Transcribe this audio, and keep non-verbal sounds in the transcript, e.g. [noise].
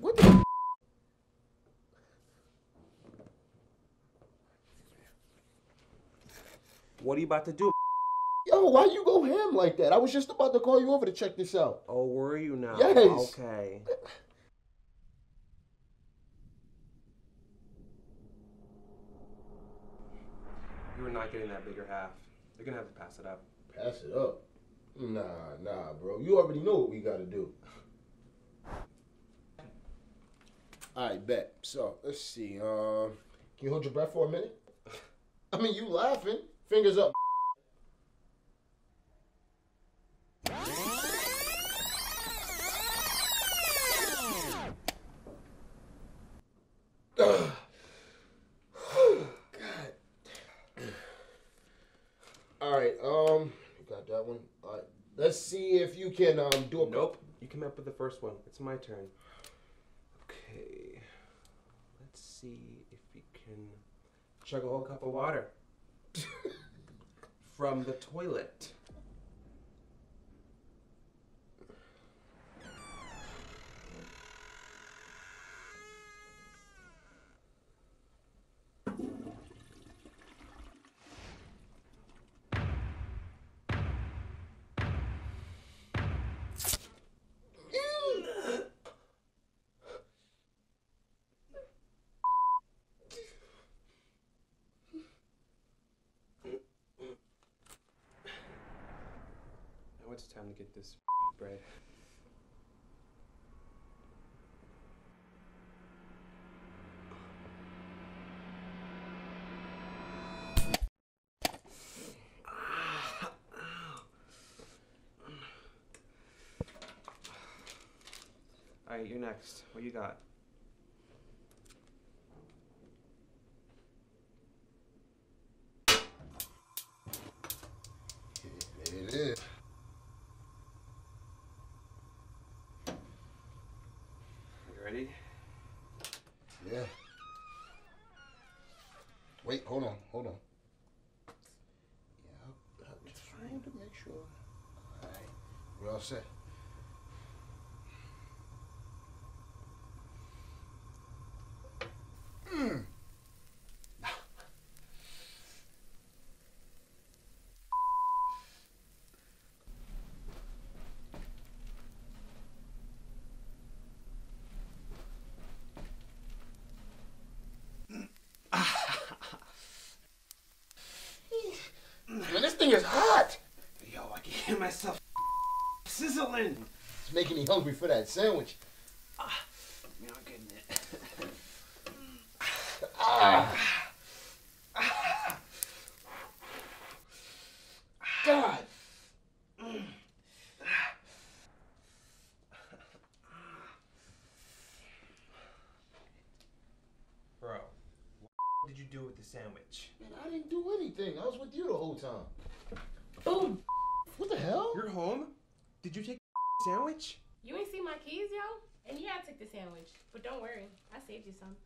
What the? What are you about to do? Yo, why you go ham like that? I was just about to call you over to check this out. Oh, were you now? Yes. Okay. You are not getting that bigger half. You're gonna have to pass it up. Pass it up. Nah, nah, bro. You already know what we gotta do. I bet. So let's see. Um, can you hold your breath for a minute? I mean, you laughing? Fingers up. [sighs] All right. Um, you got that one. All right. Let's see if you can um do a Nope. You came up with the first one. It's my turn. Okay. Let's see if we can chug a whole cup of water [laughs] from the toilet. It's time to get this [laughs] bread. Alright, you're next. What you got? It is. You ready? Yeah. Wait, hold on, hold on. Yeah, I'm trying to make sure. All right, we're all set. Mm. Man, this thing is hot. Yo, I can hear myself [laughs] sizzling. It's making me hungry for that sandwich. Ah, you're not getting it. [laughs] Ah. God. Bro, what did you do with the sandwich? Man, I didn't do anything. I was with you the whole time. Boom. What the hell? You're home? Did you take the sandwich? You ain't see my keys, yo? And yeah, I took the sandwich. But don't worry, I saved you some.